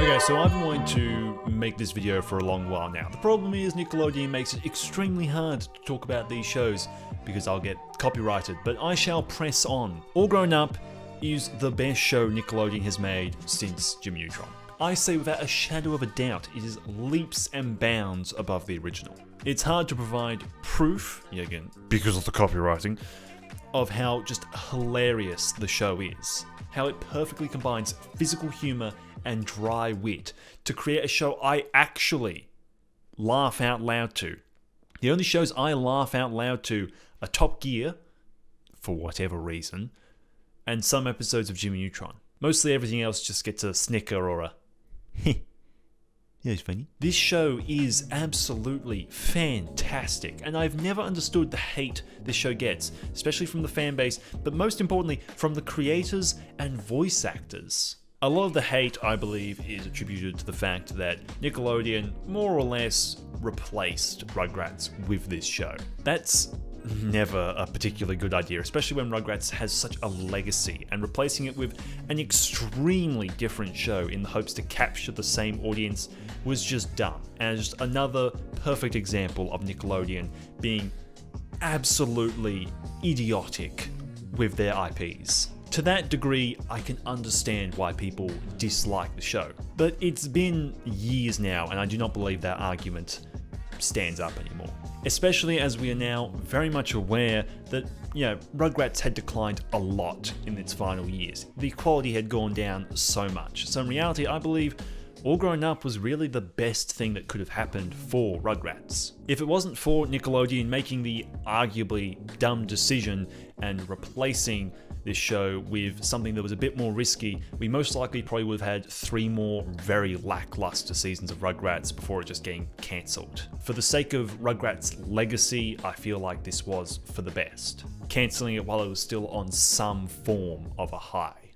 Okay, so I've been wanting to make this video for a long while now. The problem is Nickelodeon makes it extremely hard to talk about these shows because I'll get copyrighted, but I shall press on. All Grown Up is the best show Nickelodeon has made since Jimmy Neutron. I say without a shadow of a doubt, it is leaps and bounds above the original. It's hard to provide proof, again, because of the copywriting, of how just hilarious the show is. How it perfectly combines physical humor and dry wit to create a show I actually laugh out loud to. The only shows I laugh out loud to are Top Gear, for whatever reason, and some episodes of Jimmy Neutron. Mostly everything else just gets a snicker or a Yeah, it's funny. This show is absolutely fantastic, and I've never understood the hate this show gets, especially from the fan base, but most importantly, from the creators and voice actors. A lot of the hate, I believe, is attributed to the fact that Nickelodeon more or less replaced Rugrats with this show. That's never a particularly good idea, especially when Rugrats has such a legacy, and replacing it with an extremely different show in the hopes to capture the same audience was just dumb. And just another perfect example of Nickelodeon being absolutely idiotic with their IPs. To that degree, I can understand why people dislike the show. But it's been years now, and I do not believe that argument stands up anymore. Especially as we are now very much aware that, you know, Rugrats had declined a lot in its final years. The quality had gone down so much. So in reality, I believe all Grown Up was really the best thing that could have happened for Rugrats. If it wasn't for Nickelodeon making the arguably dumb decision and replacing this show with something that was a bit more risky, we most likely probably would have had three more very lackluster seasons of Rugrats before it just getting cancelled. For the sake of Rugrats' legacy, I feel like this was for the best. Cancelling it while it was still on some form of a high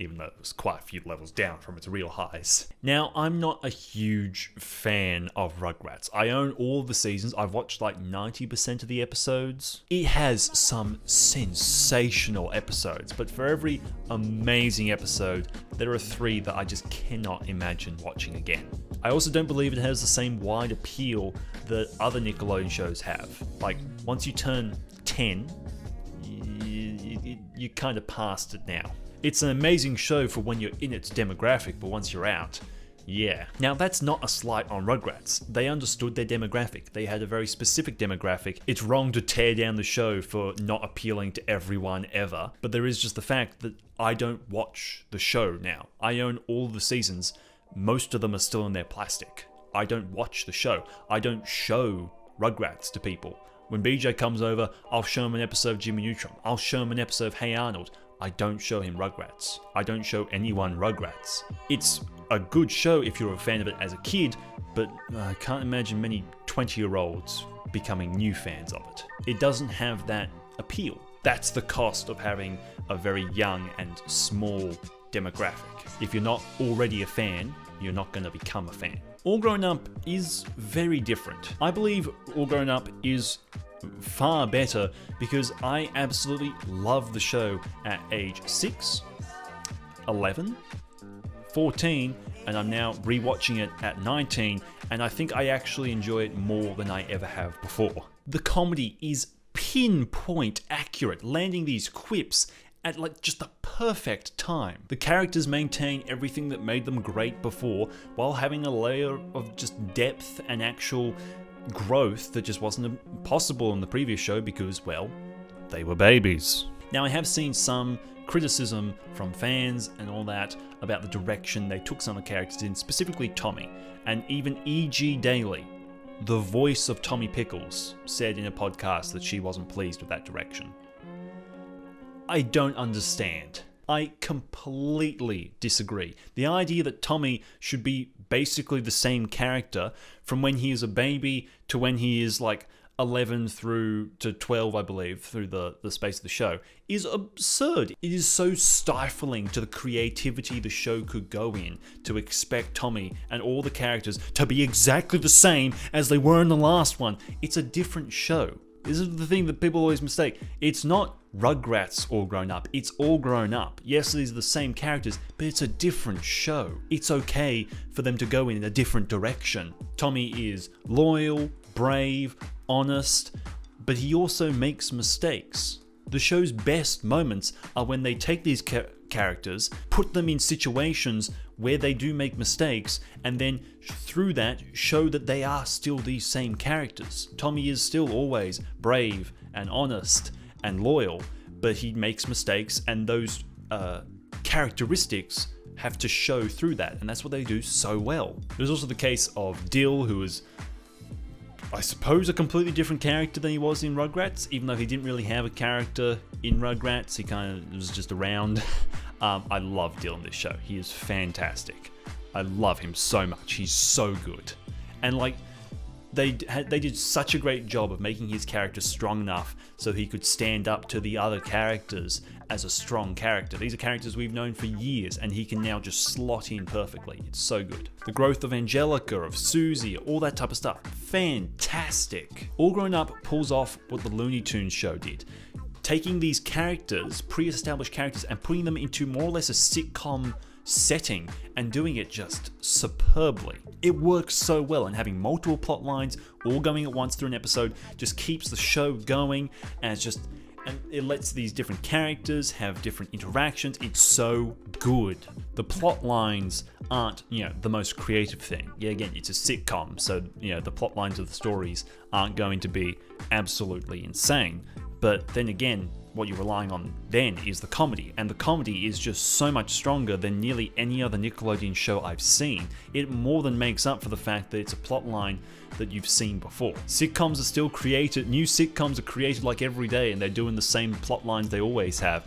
even though it was quite a few levels down from its real highs. Now, I'm not a huge fan of Rugrats. I own all the seasons, I've watched like 90% of the episodes. It has some sensational episodes, but for every amazing episode, there are three that I just cannot imagine watching again. I also don't believe it has the same wide appeal that other Nickelodeon shows have. Like, once you turn 10, you, you, you kind of past it now. It's an amazing show for when you're in its demographic, but once you're out, yeah. Now, that's not a slight on Rugrats. They understood their demographic. They had a very specific demographic. It's wrong to tear down the show for not appealing to everyone ever, but there is just the fact that I don't watch the show now. I own all the seasons. Most of them are still in their plastic. I don't watch the show. I don't show Rugrats to people. When BJ comes over, I'll show him an episode of Jimmy Neutron. I'll show him an episode of Hey Arnold. I don't show him Rugrats. I don't show anyone Rugrats. It's a good show if you're a fan of it as a kid, but I can't imagine many 20 year olds becoming new fans of it. It doesn't have that appeal. That's the cost of having a very young and small demographic. If you're not already a fan, you're not going to become a fan. All Grown Up is very different. I believe All Grown Up is far better because I absolutely love the show at age 6, 11, 14, and I'm now rewatching it at 19, and I think I actually enjoy it more than I ever have before. The comedy is pinpoint accurate, landing these quips at like just the perfect time. The characters maintain everything that made them great before while having a layer of just depth and actual growth that just wasn't possible in the previous show because, well, they were babies. Now, I have seen some criticism from fans and all that about the direction they took some of the characters in, specifically Tommy, and even E.G. Daily, the voice of Tommy Pickles, said in a podcast that she wasn't pleased with that direction. I don't understand. I completely disagree. The idea that Tommy should be basically the same character from when he is a baby to when he is like 11 through to 12, I believe, through the, the space of the show, is absurd. It is so stifling to the creativity the show could go in to expect Tommy and all the characters to be exactly the same as they were in the last one. It's a different show. This is the thing that people always mistake. It's not Rugrats All Grown Up. It's all grown up. Yes, these are the same characters, but it's a different show. It's okay for them to go in a different direction. Tommy is loyal, brave, honest, but he also makes mistakes. The show's best moments are when they take these ca- characters, put them in situations where they do make mistakes, and then through that show that they are still these same characters. Tommy is still always brave and honest and loyal, but he makes mistakes, and those uh, characteristics have to show through that, and that's what they do so well. There's also the case of Dill, who is I suppose a completely different character than he was in Rugrats, even though he didn't really have a character in Rugrats. He kind of was just around. Um, I love Dill in this show. He is fantastic. I love him so much. He's so good. And like, they they did such a great job of making his character strong enough so he could stand up to the other characters as a strong character. These are characters we've known for years, and he can now just slot in perfectly. It's so good. The growth of Angelica, of Susie, all that type of stuff, fantastic. All Grown Up pulls off what the Looney Tunes show did. Taking these characters, pre established characters, and putting them into more or less a sitcom setting and doing it just superbly. It works so well, and having multiple plot lines all going at once through an episode just keeps the show going and it's just and it lets these different characters have different interactions. It's so good. The plot lines aren't, you know, the most creative thing. Yeah, again, it's a sitcom, so you know the plot lines of the stories aren't going to be absolutely insane. But then again, what you're relying on then is the comedy, and the comedy is just so much stronger than nearly any other Nickelodeon show I've seen. It more than makes up for the fact that it's a plot line that you've seen before. Sitcoms are still created, new sitcoms are created like every day, and they're doing the same plot lines they always have.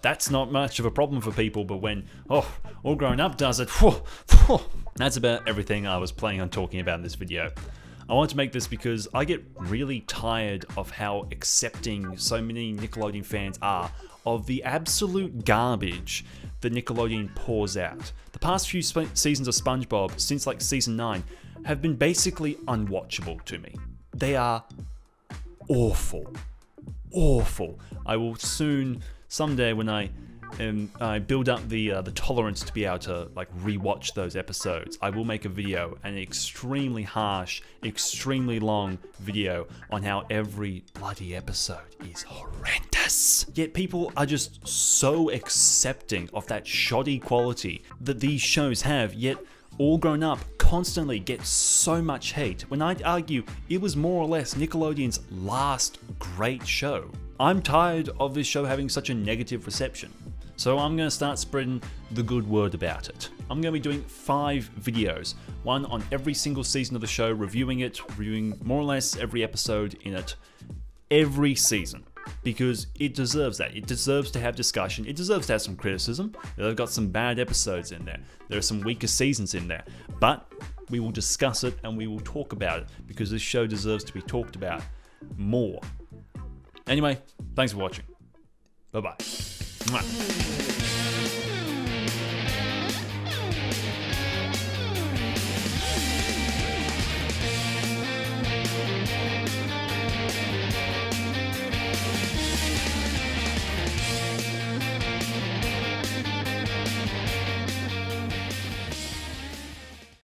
That's not much of a problem for people, but when, oh, All Grown Up does it, whew, whew, that's about everything I was planning on talking about in this video. I want to make this because I get really tired of how accepting so many Nickelodeon fans are of the absolute garbage that Nickelodeon pours out. The past few seasons of SpongeBob, since like season 9, have been basically unwatchable to me. They are awful. Awful. I will soon, someday when I and I build up the uh, the tolerance to be able to like rewatch those episodes. I will make a video, an extremely harsh, extremely long video on how every bloody episode is horrendous. Yet people are just so accepting of that shoddy quality that these shows have. Yet all Grown Up constantly get so much hate when I'd argue it was more or less Nickelodeon's last great show. I'm tired of this show having such a negative reception. So I'm going to start spreading the good word about it. I'm going to be doing five videos, one on every single season of the show, reviewing it, reviewing more or less every episode in it, every season. Because it deserves that. It deserves to have discussion. It deserves to have some criticism. They've got some bad episodes in there. There are some weaker seasons in there. But we will discuss it and we will talk about it because this show deserves to be talked about more. Anyway, thanks for watching. Bye bye. うま